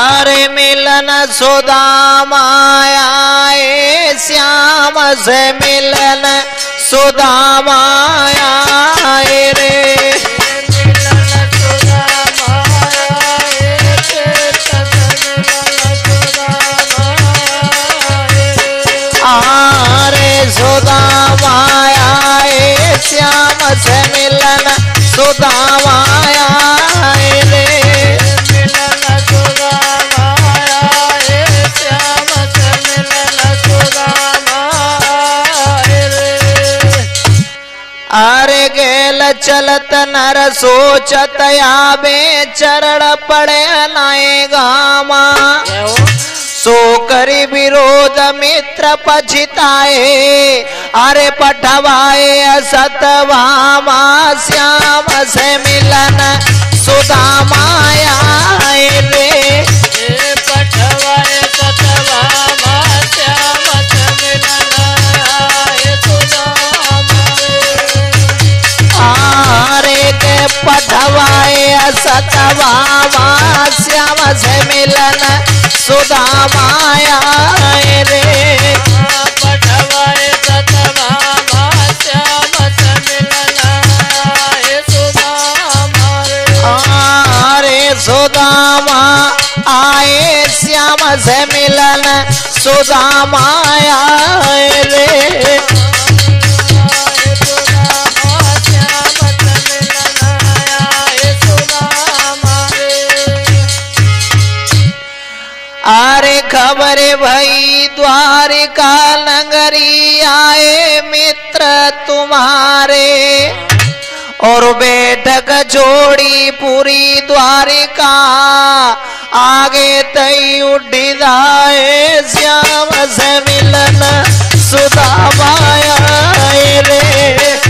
अरे मिलन सुदामाया श्याम से मिलन सुदामाया रे। आरे सुदामाया श्याम से मिलन सुदामाया चलत नर सोचत आबे चरण पड़े नाए गामा। सो करी विरोध मित्र पछिताए अरे पठवाए सतवामा श्याम से मिलन सुदामाया सतवामा श्याम से मिलन सुदामाया रे। आरे सुदामा आए श्याम से मिलन सुदामाया रे। द्वारिका नगरी आए मित्र तुम्हारे। और बैठक जोड़ी पूरी द्वारिका, आगे तई उड़ी जाए, श्याम से मिलन सुदामाया रे।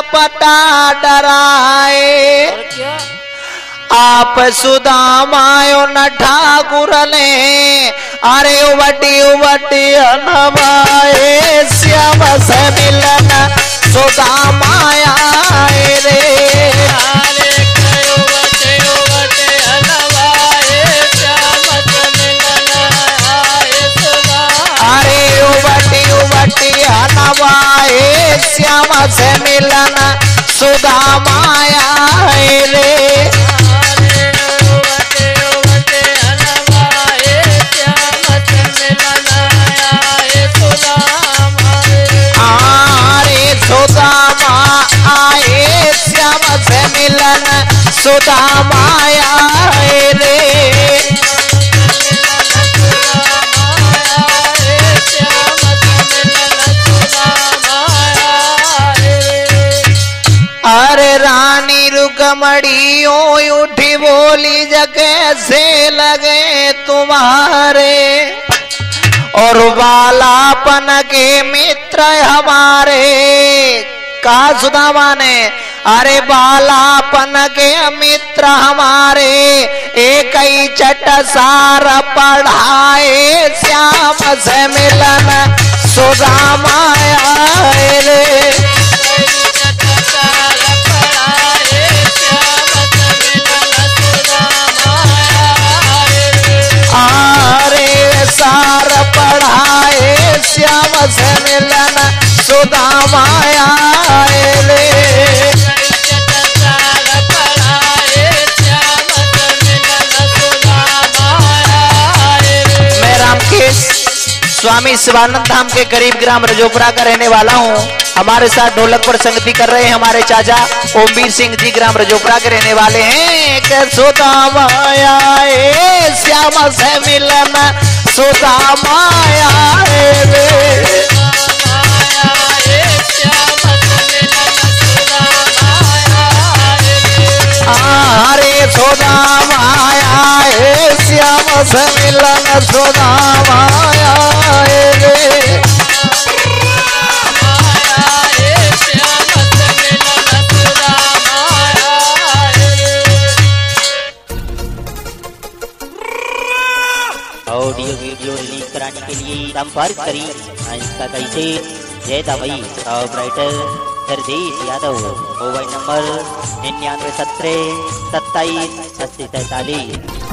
पटा डराए। आप सुदामायो न ठाकुर ने, अरे वटी वटी अनवाए। श्याम से मिलन सुदामाया रे सुदामाया रे। आरे सुदामा आए श्याम से मिलन सुदामाया रुकमड़ियों उठी बोली जगह से लगे तुम्हारे? और बालापन के मित्र हमारे। का सुदामा ने, अरे बालापन के मित्र हमारे, एक ही चट सार पढ़ाए, श्याम से मिलन सुदामाया स्वामी शिवानंद धाम के करीब ग्राम रजोपुरा का रहने वाला हूँ। हमारे साथ ढोलक पर संगति कर रहे हैं हमारे चाचा। ओमवीर सिंह जी ग्राम रजोपुरा के रहने वाले हैं। सुधा माया श्याम से मिलन। सुधा माया हरे सोदा माया श्याम से मिलन। सोदा माया कराने के लिए संपर्क करें। इसका कैसे? जय दवाई operator Hardesh Yadav mobile number निन्यानवे सत्रह सत्ताईस अस्सी तैतालीस